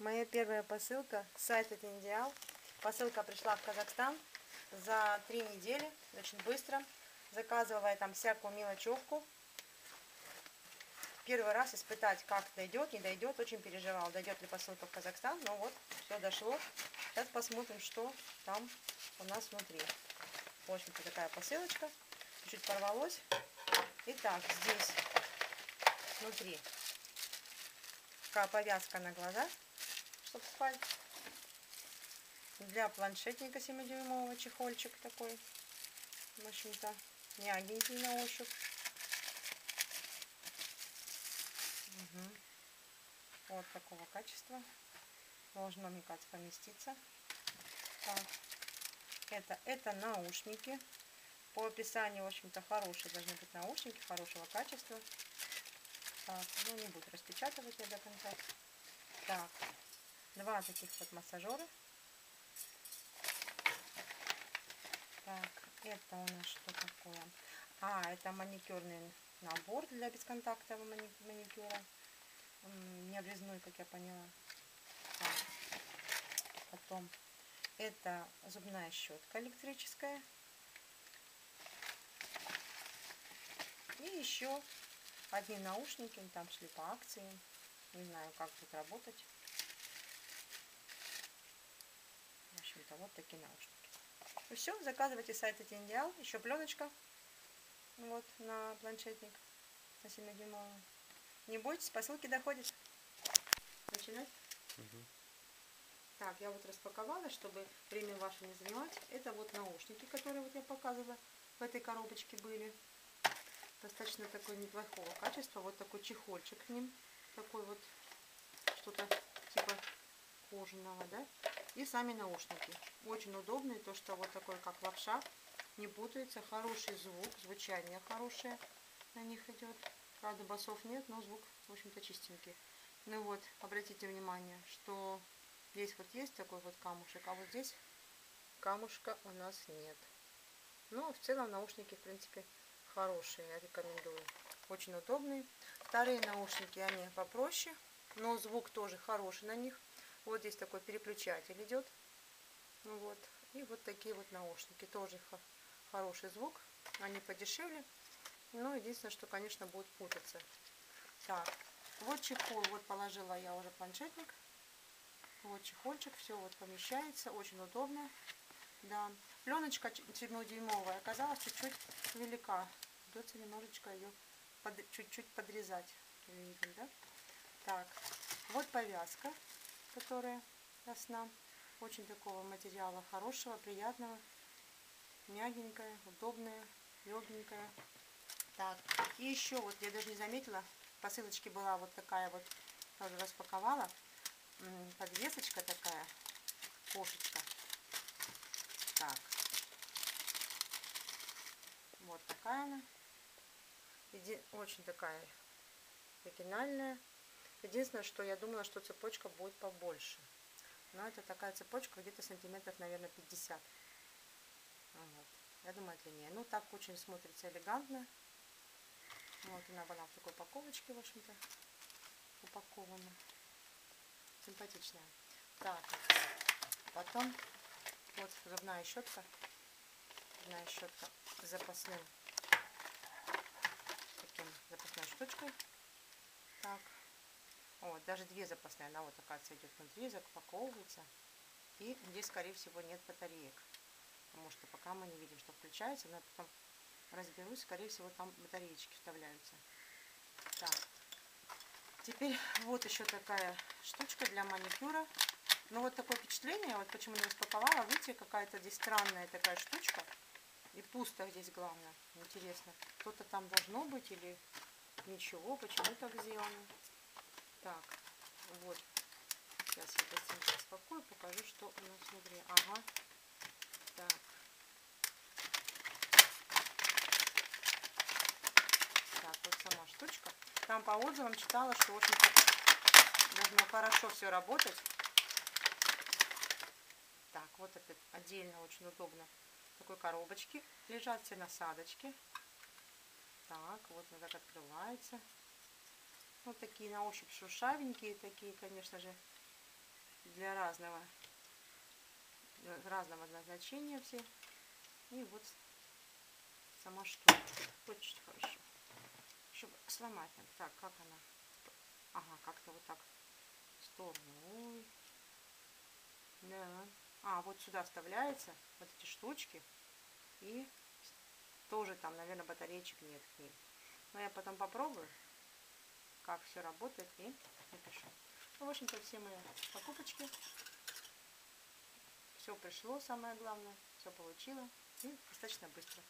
Моя первая посылка с сайта Тиндиал. Посылка пришла в Казахстан за три недели, очень быстро. Заказывала я там всякую мелочевку. Первый раз испытать, как дойдет, не дойдет. Очень переживал, дойдет ли посылка в Казахстан. Но вот, все дошло. Сейчас посмотрим, что там у нас внутри. В общем-то, такая посылочка. Чуть порвалось. Итак, здесь внутри такая повязка на глаза, чтобы спать. Для планшетника 7-дюймового чехольчик такой. В общем-то, мягенький на ощупь. Угу. Вот такого качества. Должно, мне кажется, поместиться. Так. Это, это наушники. По описанию, в общем-то, хорошие должны быть наушники, хорошего качества. Так, ну не буду распечатывать я до конца. Так, два таких вот массажера. Так, это у нас что такое? А, это маникюрный набор для бесконтактного маникюра. Не обрезной, как я поняла. Так. Потом это зубная щетка электрическая. И еще одни наушники, там шли по акции. Не знаю, как будет работать. Общем-то, вот такие наушники. И все, заказывайте сайт Тиндиал. Еще пленочка. Вот, на планшетник. На 7-дюймовый. Не бойтесь, посылки доходят. Начинать? Угу. Так, я вот распаковала, чтобы время ваше не занимать. Это вот наушники, которые вот я показывала в этой коробочке были достаточно такой неплохого качества. Вот такой чехольчик к ним. Такой вот что-то типа кожаного, да. И сами наушники. Очень удобные, то что вот такой как лапша. Не путается. Хороший звук, звучание хорошее на них идет. Правда, басов нет, но звук, в общем-то, чистенький. Ну вот, обратите внимание, что здесь вот есть такой вот камушек, а вот здесь камушка у нас нет. Ну, в целом наушники, в принципе, хорошие, я рекомендую. Очень удобные. Вторые наушники, они попроще, но звук тоже хороший на них. Вот здесь такой переключатель идет. Вот. И вот такие вот наушники. Тоже хороший звук. Они подешевле. Но единственное, что, конечно, будет путаться. Так, вот чехол. Вот положила я уже планшетник. Вот чехольчик. Все вот помещается. Очень удобно. Да. Пленочка 7-дюймовая оказалась чуть-чуть велика. Придется немножечко ее чуть-чуть под, подрезать. Видим, да? Так, вот повязка, которая для сна. Очень такого материала хорошего, приятного, мягенькая, удобная, легенькая. Так, и еще вот я даже не заметила, в посылочке была вот такая вот, тоже распаковала, подвесочка такая, кошечка. Так, вот такая она. Еди... Очень такая оригинальная. Единственное, что я думала, что цепочка будет побольше. Но это такая цепочка где-то сантиметров, наверное, 50. Вот. Я думаю, длиннее. Ну, так очень смотрится элегантно. Вот она была в такой упаковочке, в общем-то, упакована. Симпатичная. Так, потом вот зубная щетка. Зубная щетка с запасным таким запасной штучкой. Так. Вот, даже две запасные. Она вот, оказывается, идет внутри, запаковывается. И здесь, скорее всего, нет батареек. Потому что пока мы не видим, что включается, но я потом разберусь, скорее всего, там батареечки вставляются. Так. Теперь вот еще такая штучка для маникюра. Ну вот такое впечатление, вот почему не распаковала, видите, какая-то здесь странная такая штучка. И пусто здесь главное. Интересно, кто-то там должно быть или ничего, почему так сделано. Так, вот. Сейчас я быстренько распакую, покажу, что у нас внутри. Ага. Так. Так, вот сама штучка. Там по отзывам читала, что очень должно хорошо все работать. Так, вот опять отдельно очень удобно такой коробочке лежат все насадочки. Так, вот она так открывается. Вот такие на ощупь шуршавенькие, такие, конечно же, для разного, разного назначения все. И вот сама штука. Очень хорошо. Чтобы сломать. Так, как она? Ага, как-то вот так в сторону. Да. А, вот сюда вставляется вот эти штучки. И тоже там, наверное, батареечек нет к ним. Но я потом попробую, как все работает и напишу. Ну, в общем-то, все мои покупочки. Все пришло, самое главное. Все получила. И достаточно быстро.